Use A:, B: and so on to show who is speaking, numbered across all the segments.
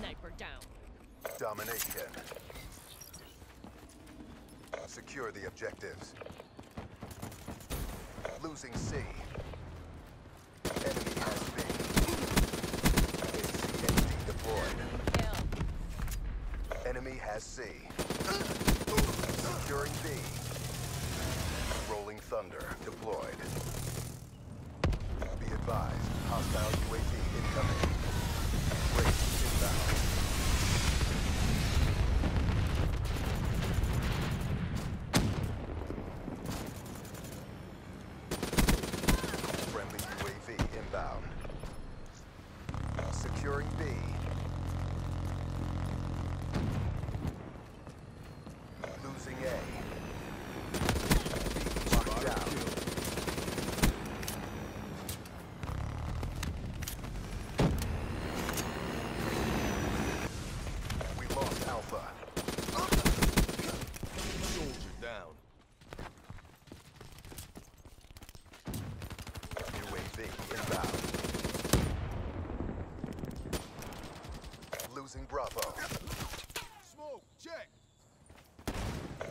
A: Sniper down.
B: Domination. Secure the objectives. Losing C. Enemy has B. HC-XD deployed. Enemy has C. Securing B. Rolling Thunder deployed. Be advised, hostile UAV incoming. Yeah.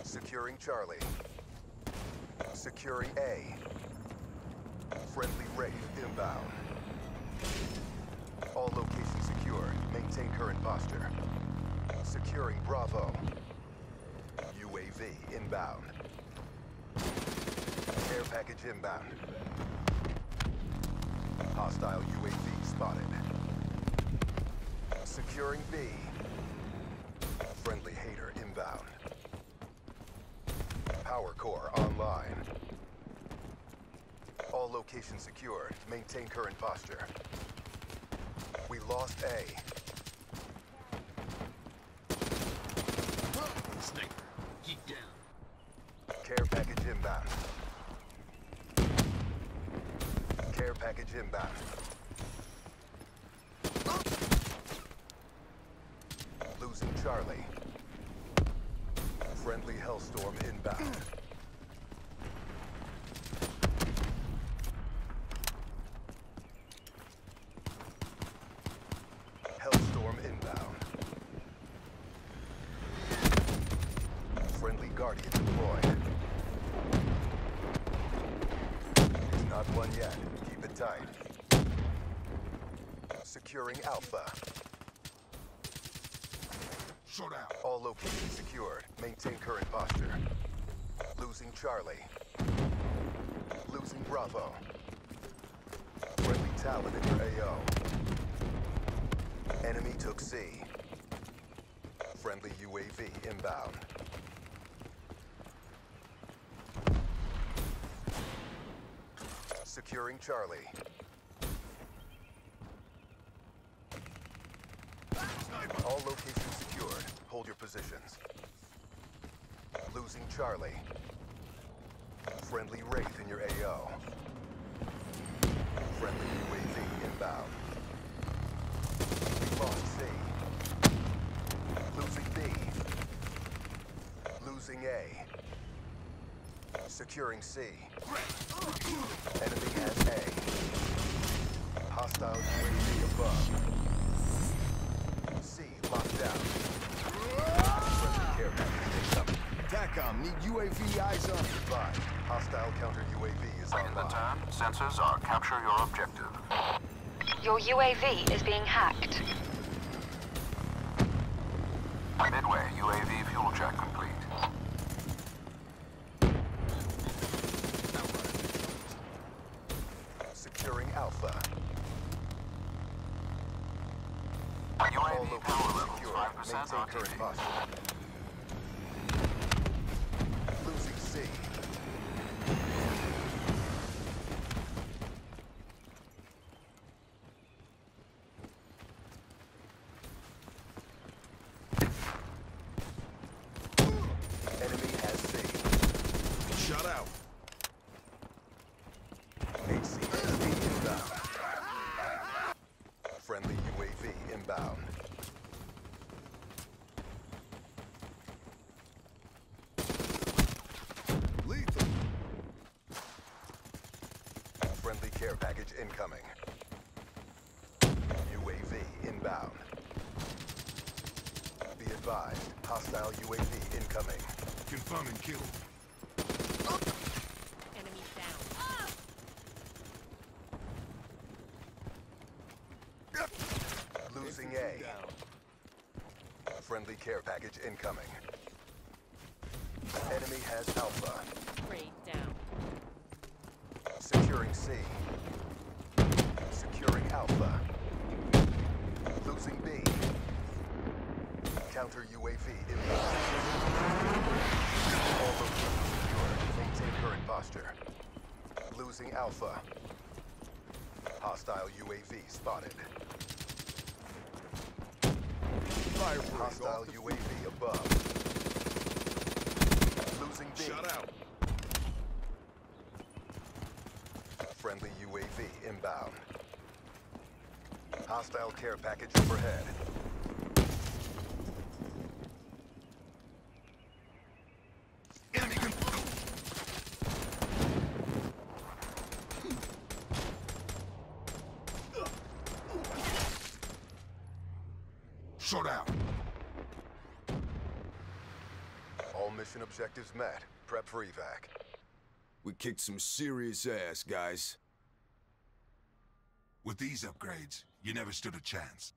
B: Securing Charlie. Securing A. Friendly Wraith inbound. All locations secured. Maintain current posture. Securing Bravo. UAV inbound. Air package inbound. Hostile UAV spotted. Securing B. Friendly H.A.T.R. inbound. Power core online. All locations secured. Maintain current posture. We lost A.
C: Sniper, keep down.
B: Care package inbound. Care package inbound. Losing Charlie. Friendly Hellstorm inbound. Hellstorm inbound. Friendly Guardian deployed. It's not one yet. Keep it tight. Securing Alpha.
D: Shut out.
B: All locations secured. Maintain current posture. Losing Charlie. Losing Bravo. Friendly Talon in your AO. Enemy took C. Friendly UAV inbound. Securing Charlie. All locations secured. Hold your positions. Losing Charlie. Friendly Wraith in your AO. Friendly UAV inbound. We lost C. Losing B. Losing A. Securing C. Enemy has A. Hostile UAV above. C locked down. Friendly care package incoming.
D: TACOM, need UAV eyes on.
B: Advise. Hostile counter UAV is
E: In the turn, sensors are capture your objective.
F: Your UAV is being hacked.
E: Midway, UAV fuel check complete.
B: Securing Alpha.
E: UAV power
B: locations
E: levels 5%
B: Maintain current
E: RTB.
B: posture. Losing C. Enemy has C.
D: Shut out.
B: Inbound. Friendly UAV inbound.
D: Lethal.
B: Friendly care package incoming. UAV inbound. advised, hostile UAV incoming.
D: Confirming kill.
A: Enemy down.
B: Losing A. Friendly care package incoming. Enemy has Alpha.
A: Raid down.
B: Securing C. Securing Alpha. Losing B. Counter UAV inbound. All locations secure. Maintain current posture. Losing Alpha. Hostile UAV spotted.
D: Break
B: Hostile UAV above. Losing B.
D: Shut out.
B: Friendly UAV inbound. Hostile care package overhead.
D: Enemy con- Shut out.
B: All mission objectives met. Prep for evac.
D: We kicked some serious ass, guys. With these upgrades, you never stood a chance.